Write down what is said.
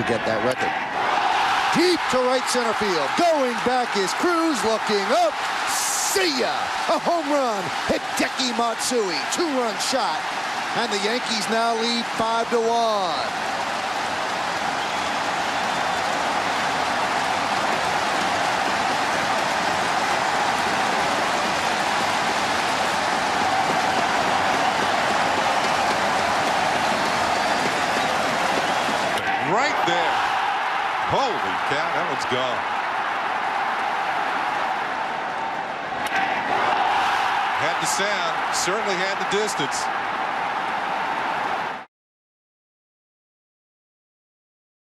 to get that record. Deep to right center field. Going back is Cruz looking up. See ya! A home run. Hideki Matsui. Two-run shot. And the Yankees now lead 5 to 1. Right there. Holy cow, that one's gone. Had the sound, certainly had the distance.